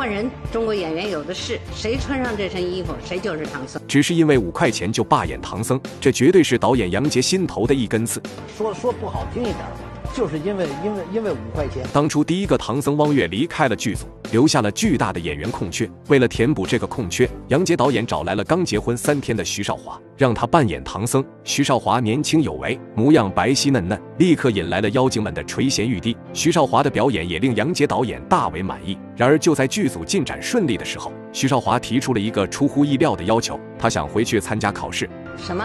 换人，中国演员有的是，谁穿上这身衣服，谁就是唐僧。只是因为五块钱就罢演唐僧，这绝对是导演杨洁心头的一根刺。说说不好听一点吧，就是因为因为因为五块钱。当初第一个唐僧汪月离开了剧组，留下了巨大的演员空缺。为了填补这个空缺，杨洁导演找来了刚结婚三天的徐少华，让他扮演唐僧。徐少华年轻有为，模样白皙嫩嫩，立刻引来了妖精们的垂涎欲滴。徐少华的表演也令杨洁导演大为满意。然而就在剧组进展顺利的时候，徐少华提出了一个出乎意料的要求，他想回去参加考试。什么？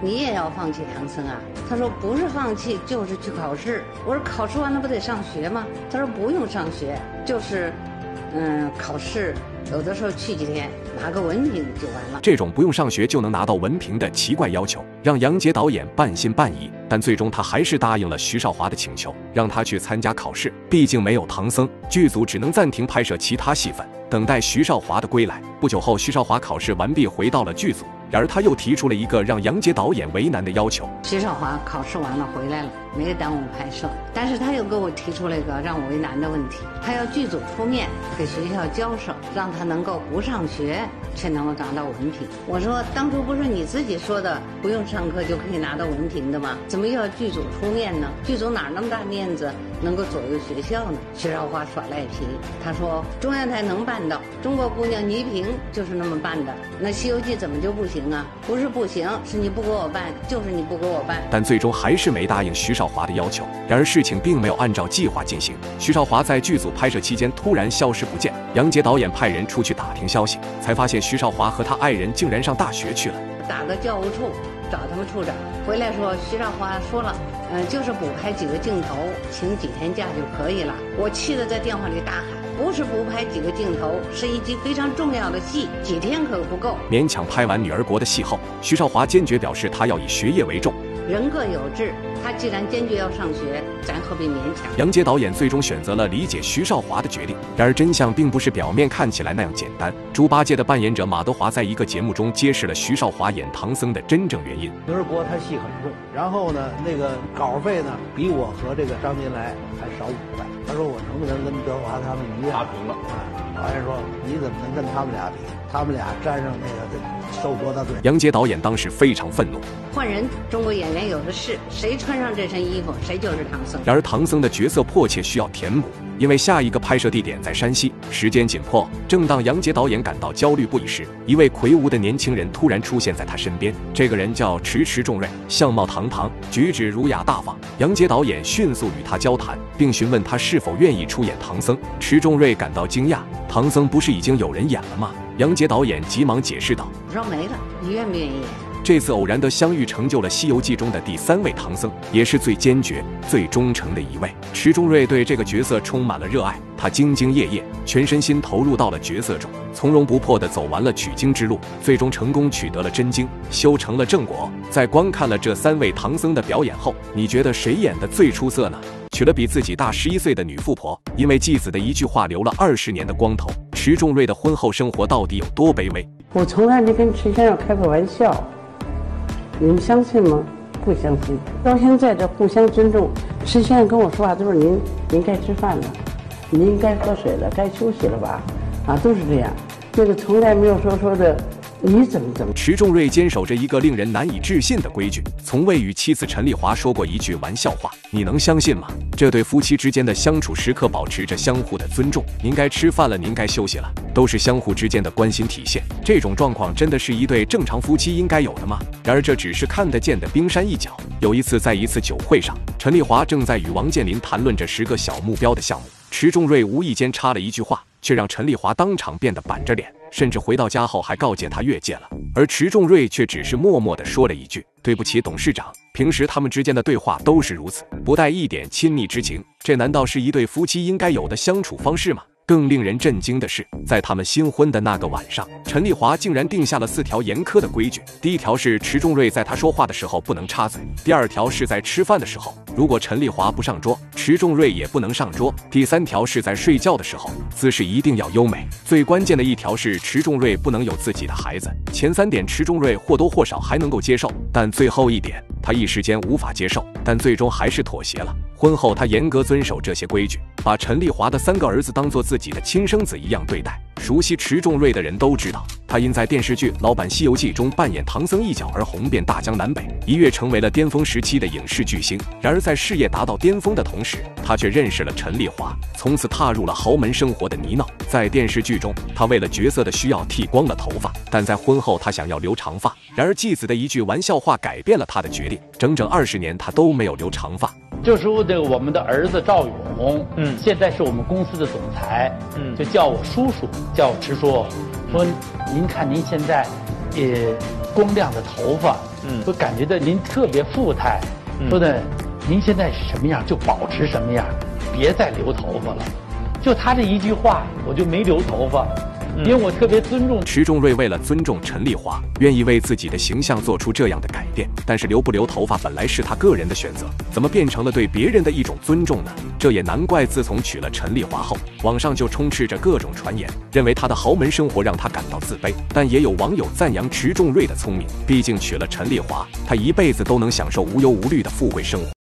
你也要放弃唐僧啊？他说不是放弃，就是去考试。我说考试完了不得上学吗？他说不用上学，就是，嗯，考试有的时候去几天，拿个文凭就完了。这种不用上学就能拿到文凭的奇怪要求，让杨洁导演半信半疑。但最终他还是答应了徐少华的请求，让他去参加考试。毕竟没有唐僧，剧组只能暂停拍摄其他戏份，等待徐少华的归来。不久后，徐少华考试完毕，回到了剧组。然而他又提出了一个让杨洁导演为难的要求。徐少华考试完了回来了，没耽误拍摄，但是他又给我提出了一个让我为难的问题，他要剧组出面给学校交涉，让他能够不上学却能够拿到文凭。我说当初不是你自己说的不用上课就可以拿到文凭的吗？怎么又要剧组出面呢？剧组哪那么大面子能够左右学校呢？徐少华耍赖皮，他说中央台能办到，中国姑娘倪萍就是那么办的，那《西游记》怎么就不行？啊，不是不行，是你不给我办，就是你不给我办。但最终还是没答应徐少华的要求。然而事情并没有按照计划进行，徐少华在剧组拍摄期间突然消失不见。杨洁导演派人出去打听消息，才发现徐少华和他爱人竟然上大学去了。打个教务处找他们处长，回来说徐少华说了，嗯，就是补拍几个镜头，请几天假就可以了。我气得在电话里大喊。不是不拍几个镜头，是一集非常重要的戏，几天可不够。勉强拍完《女儿国》的戏后，徐少华坚决表示他要以学业为重。人各有志，他既然坚决要上学，咱何必勉强？杨洁导演最终选择了理解徐少华的决定。然而真相并不是表面看起来那样简单。猪八戒的扮演者马德华在一个节目中揭示了徐少华演唐僧的真正原因。女儿国他戏很重，然后呢，那个稿费呢比我和这个张金来还少五块。他说我能不能跟德华他们一样？打平了。导演说你怎么能跟他们俩比？他们俩沾上那个受多大罪？杨洁导演当时非常愤怒。换人，中国演员有的是，谁穿上这身衣服，谁就是唐僧。然而唐僧的角色迫切需要填补，因为下一个拍摄地点在山西，时间紧迫。正当杨洁导演感到焦虑不已时，一位魁梧的年轻人突然出现在他身边。这个人叫迟迟重瑞，相貌堂堂，举止儒雅大方。杨洁导演迅速与他交谈，并询问他是否愿意出演唐僧。迟重瑞感到惊讶，唐僧不是已经有人演了吗？杨洁导演急忙解释道：“我说没了，你愿不愿意演？”这次偶然的相遇，成就了《西游记》中的第三位唐僧，也是最坚决、最忠诚的一位。迟重瑞对这个角色充满了热爱，他兢兢业业，全身心投入到了角色中，从容不迫地走完了取经之路，最终成功取得了真经，修成了正果。在观看了这三位唐僧的表演后，你觉得谁演的最出色呢？娶了比自己大十一岁的女富婆，因为继子的一句话留了二十年的光头。迟重瑞的婚后生活到底有多卑微？我从来没跟迟先生开过玩笑，你们相信吗？不相信。到现在这互相尊重，迟先生跟我说话都是您，您该吃饭了，您该喝水了，该休息了吧？啊，都是这样。这个从来没有说说的。你怎么怎么？池重瑞坚守着一个令人难以置信的规矩，从未与妻子陈丽华说过一句玩笑话。你能相信吗？这对夫妻之间的相处时刻保持着相互的尊重。您该吃饭了，您该休息了，都是相互之间的关心体现。这种状况真的是一对正常夫妻应该有的吗？然而这只是看得见的冰山一角。有一次，在一次酒会上，陈丽华正在与王健林谈论着十个小目标的项目，池重瑞无意间插了一句话，却让陈丽华当场变得板着脸。甚至回到家后还告诫他越界了，而迟重瑞却只是默默地说了一句：“对不起，董事长。”平时他们之间的对话都是如此，不带一点亲密之情，这难道是一对夫妻应该有的相处方式吗？更令人震惊的是，在他们新婚的那个晚上，陈丽华竟然定下了四条严苛的规矩。第一条是迟重瑞在他说话的时候不能插嘴；第二条是在吃饭的时候，如果陈丽华不上桌，迟重瑞也不能上桌；第三条是在睡觉的时候，姿势一定要优美。最关键的一条是迟重瑞不能有自己的孩子。前三点迟重瑞或多或少还能够接受，但最后一点。他一时间无法接受，但最终还是妥协了。婚后，他严格遵守这些规矩，把陈丽华的三个儿子当做自己的亲生子一样对待。熟悉池仲瑞的人都知道，他因在电视剧《老版西游记》中扮演唐僧一角而红遍大江南北，一跃成为了巅峰时期的影视巨星。然而，在事业达到巅峰的同时，他却认识了陈丽华，从此踏入了豪门生活的泥淖。在电视剧中，他为了角色的需要剃光了头发，但在婚后他想要留长发。然而，继子的一句玩笑话改变了他的决定，整整二十年他都没有留长发。就是这个我们的儿子赵勇，嗯，现在是我们公司的总裁，嗯，就叫我叔叔，叫我直叔，说您看您现在，呃，光亮的头发，嗯，说感觉到您特别富态，说的您现在是什么样就保持什么样，别再留头发了。就他这一句话，我就没留头发。因为我特别尊重池仲瑞，为了尊重陈丽华，愿意为自己的形象做出这样的改变。但是留不留头发本来是他个人的选择，怎么变成了对别人的一种尊重呢？这也难怪，自从娶了陈丽华后，网上就充斥着各种传言，认为他的豪门生活让他感到自卑。但也有网友赞扬池仲瑞的聪明，毕竟娶了陈丽华，他一辈子都能享受无忧无虑的富贵生活。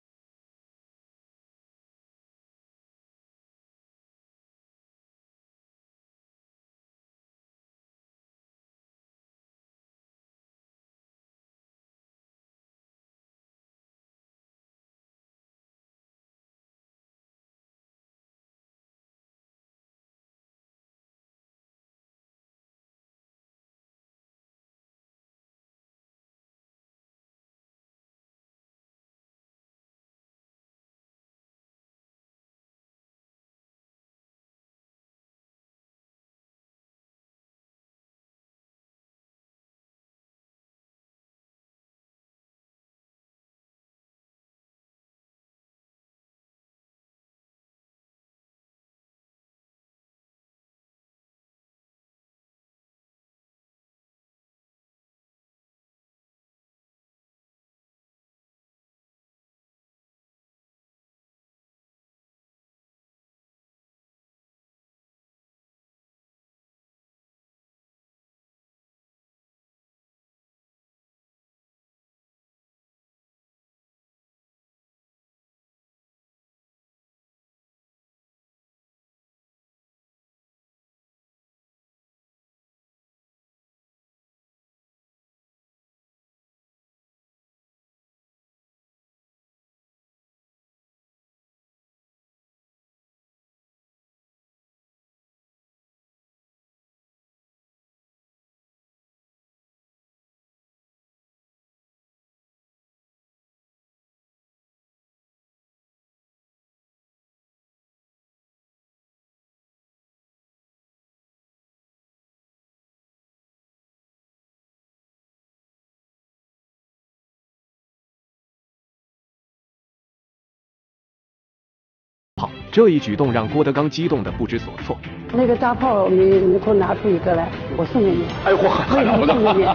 这一举动让郭德纲激动的不知所措。那个大炮，你你给我拿出一个来，我送给你。哎呦，我了不得！送给你。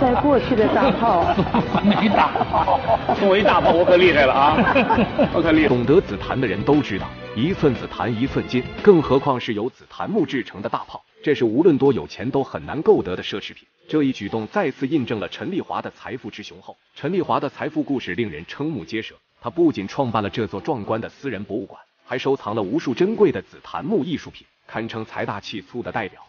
在过去的大炮，没大炮，送我一大炮，我可厉害了啊！我可厉害。懂得紫檀的人都知道，一寸紫檀一寸金，更何况是由紫檀木制成的大炮，这是无论多有钱都很难购得的奢侈品。这一举动再次印证了陈丽华的财富之雄厚。陈丽华的财富故事令人瞠目结舌，他不仅创办了这座壮观的私人博物馆。还收藏了无数珍贵的紫檀木艺术品，堪称财大气粗的代表。